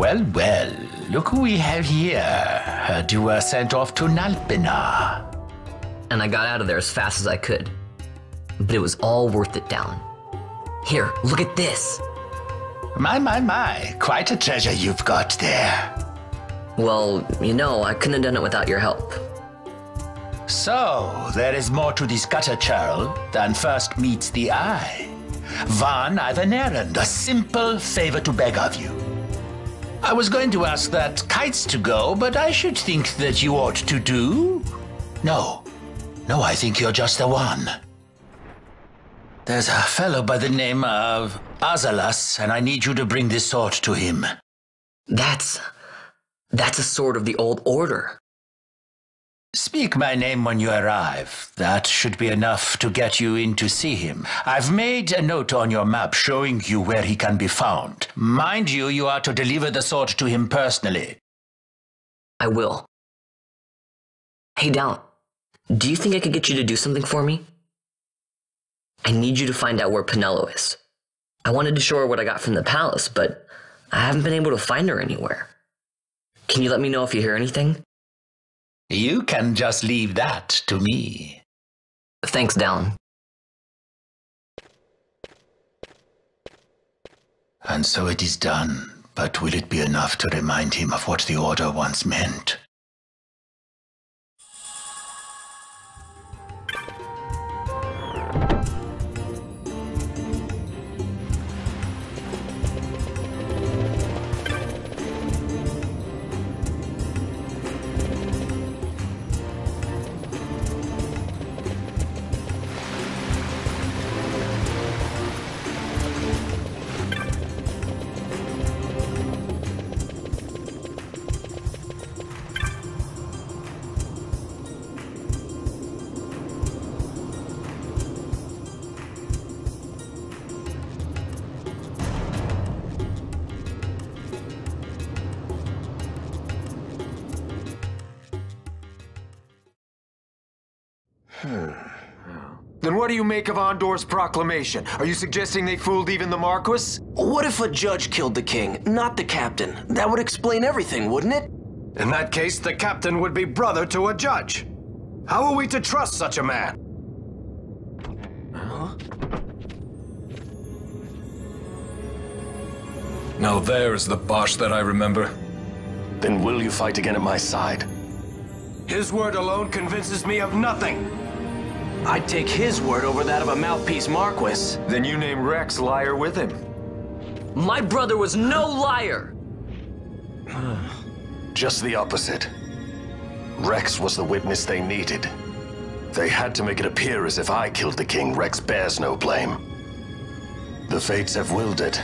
Well, well, look who we have here. You were sent off to Nalbina. And I got out of there as fast as I could. But it was all worth it, Dalan. Here, look at this. My, my, my. Quite a treasure you've got there. Well, you know, I couldn't have done it without your help. So, there is more to this gutter churl than first meets the eye. Vaan, I've an errand, a simple favor to beg of you. I was going to ask that Kytes to go, but I should think that you ought to do. No. No, I think you're just the one. There's a fellow by the name of Azelas, and I need you to bring this sword to him. That's. That's a sword of the old order. Speak my name when you arrive. That should be enough to get you in to see him. I've made a note on your map showing you where he can be found. Mind you, you are to deliver the sword to him personally. I will. Hey, Dalan. Do you think I could get you to do something for me? I need you to find out where Penelo is. I wanted to show her what I got from the palace, but I haven't been able to find her anywhere. Can you let me know if you hear anything? You can just leave that to me. Thanks, Dalan. And so it is done. But will it be enough to remind him of what the Order once meant? Hmm. Then what do you make of Ondore's proclamation? Are you suggesting they fooled even the Marquis? What if a judge killed the king, not the captain? That would explain everything, wouldn't it? In that case, the captain would be brother to a judge. How are we to trust such a man? Now there is the Basch that I remember. Then will you fight again at my side? His word alone convinces me of nothing. I'd take his word over that of a mouthpiece Marquis. Then you name Reks liar with him. My brother was no liar! Just the opposite. Reks was the witness they needed. They had to make it appear as if I killed the king. Reks bears no blame. The fates have willed it.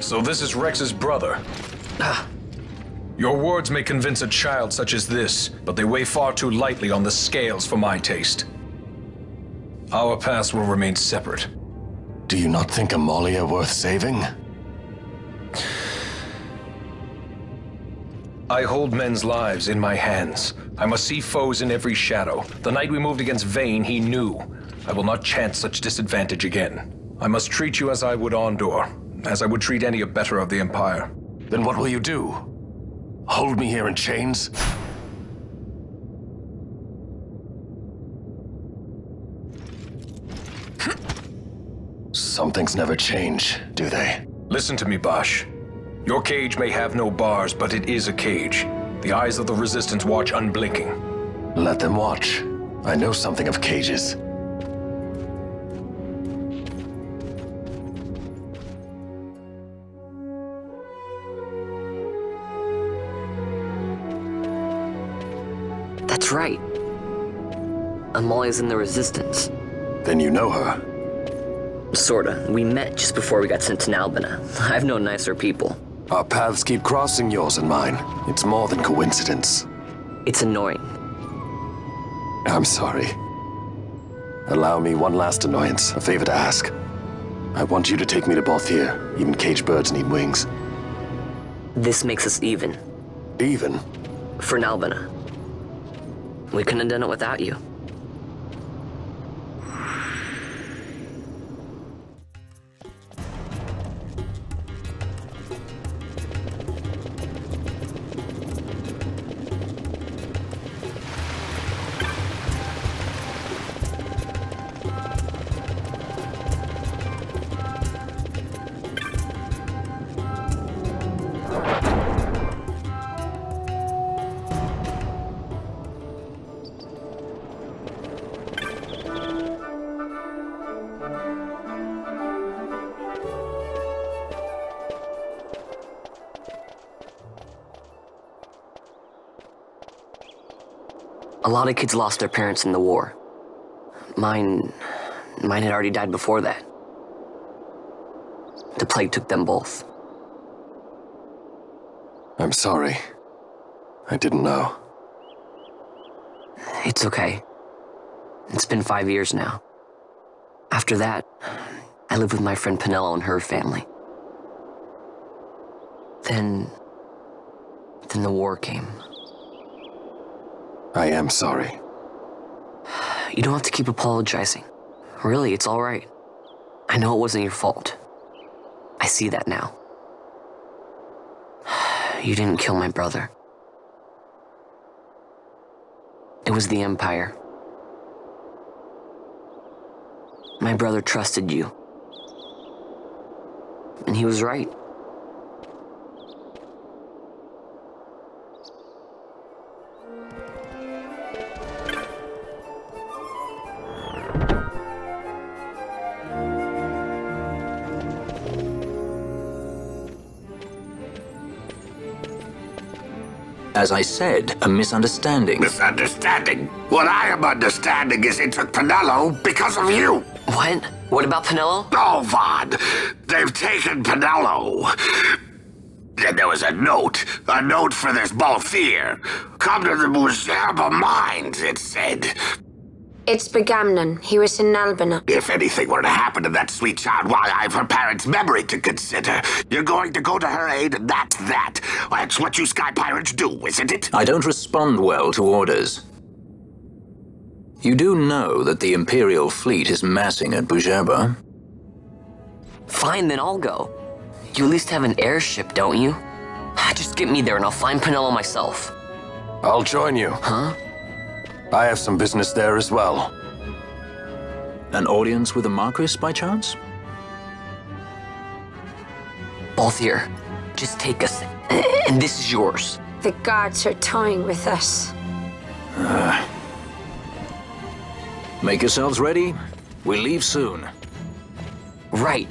So this is Reks's brother. Ah. Your words may convince a child such as this, but they weigh far too lightly on the scales for my taste. Our paths will remain separate. Do you not think Amalia worth saving? I hold men's lives in my hands. I must see foes in every shadow. The night we moved against Vayne, he knew. I will not chance such disadvantage again. I must treat you as I would Ondore, as I would treat any abettor of the Empire. Then what will you do? Hold me here in chains? Some things never change, do they? Listen to me, Basch. Your cage may have no bars, but it is a cage. The eyes of the Resistance watch unblinking. Let them watch. I know something of cages. Amalia's in the Resistance. Then you know her. Sorta. We met just before we got sent to Nalbina. I've known nicer people. Our paths keep crossing yours and mine. It's more than coincidence. It's annoying. I'm sorry. Allow me one last annoyance, a favor to ask. I want you to take me to Balthier. Even caged birds need wings. This makes us even. Even? For Nalbina. We couldn't have done it without you. Lot of kids lost their parents in the war. Mine. mine had already died before that. The plague took them both. I'm sorry. I didn't know. It's okay. It's been five years now. After that, I lived with my friend Penelo and her family. Then. then the war came. I am sorry. You don't have to keep apologizing. Really, it's alright. I know it wasn't your fault. I see that now. You didn't kill my brother. It was the Empire. My brother trusted you. And he was right. As I said, a misunderstanding. Misunderstanding? What I am understanding is it took Penelo because of you. What? What about Penelo? Oh, Vaan, they've taken Penelo. And there was a note, a note for this Balthier. Come to the Bhujerba Mines, it said. It's Ba'Gamnan. He was in Nalbina. If anything were to happen to that sweet child while I've her parents' memory to consider, you're going to go to her aid, and that's that. That's what you Sky Pirates do, isn't it? I don't respond well to orders. You do know that the Imperial fleet is massing at Bhujerba? Fine, then I'll go. You at least have an airship, don't you? Just get me there and I'll find Penelo myself. I'll join you. Huh? I have some business there as well. An audience with the Marquis, by chance? Both here. just take us, and this is yours. The guards are toying with us. Uh, make yourselves ready. We leave soon. Right.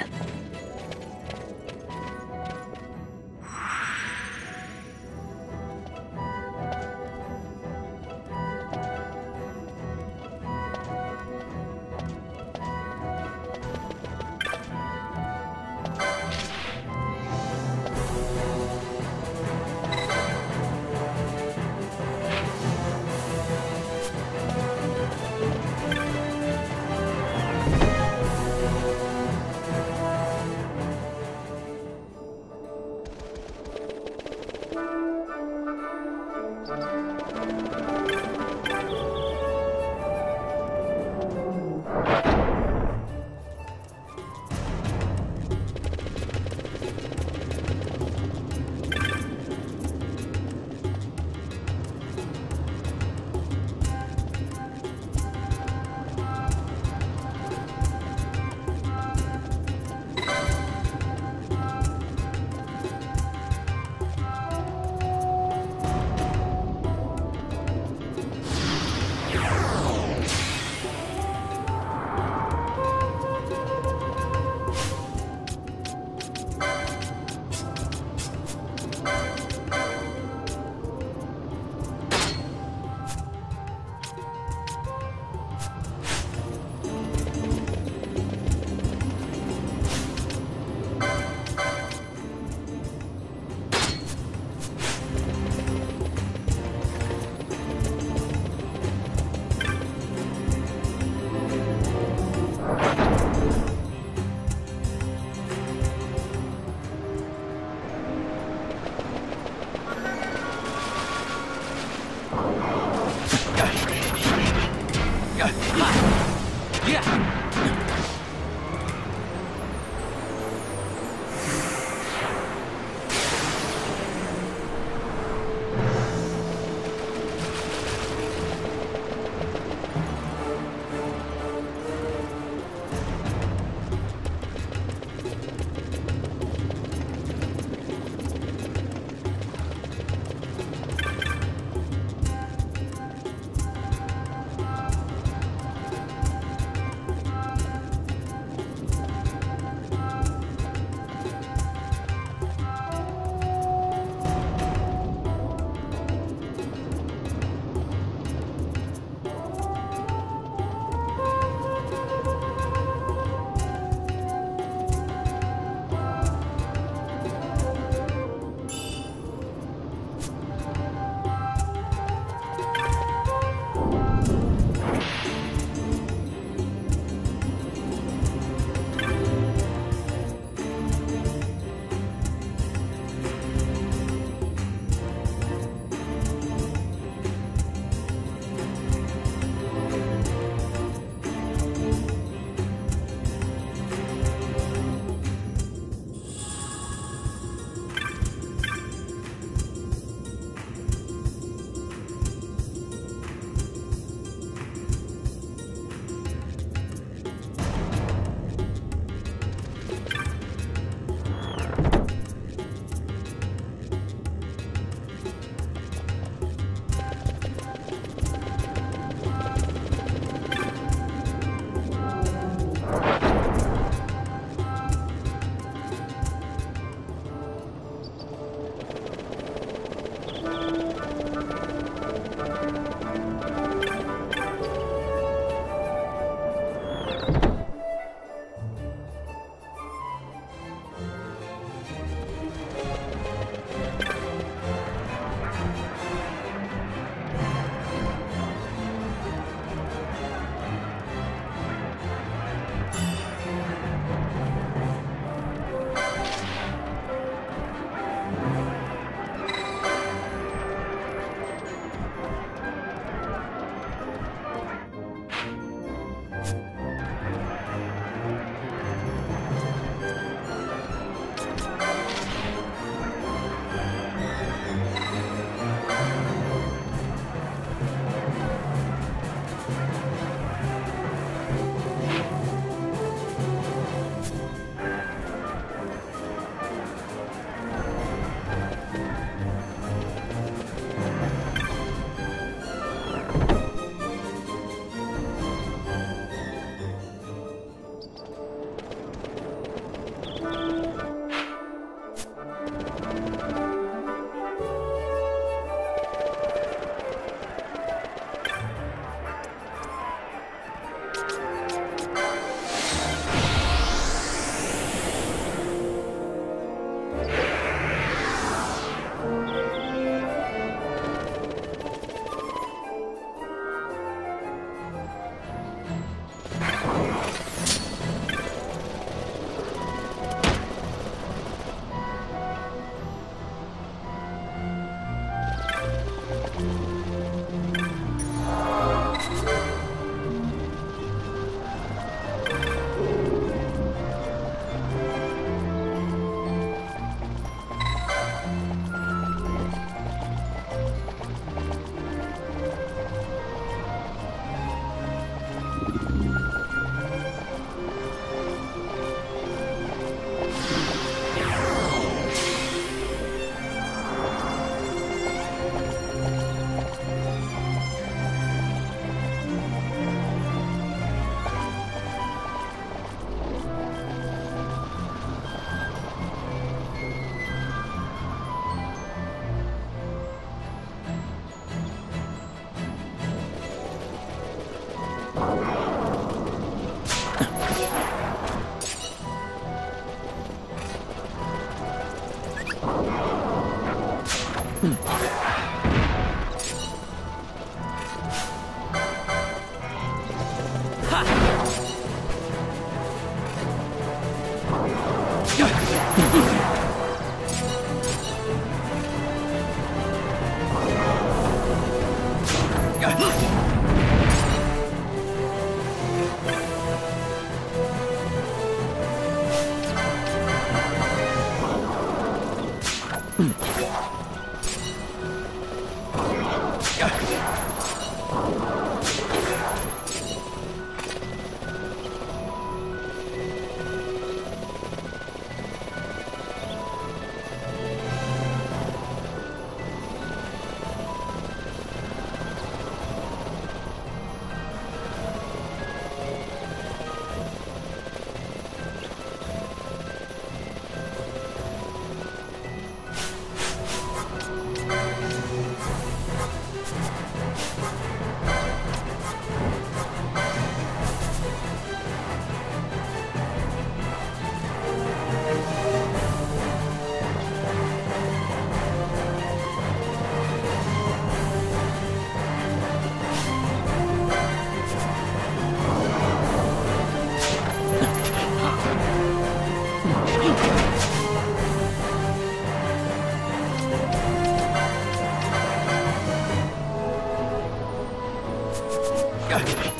Okay.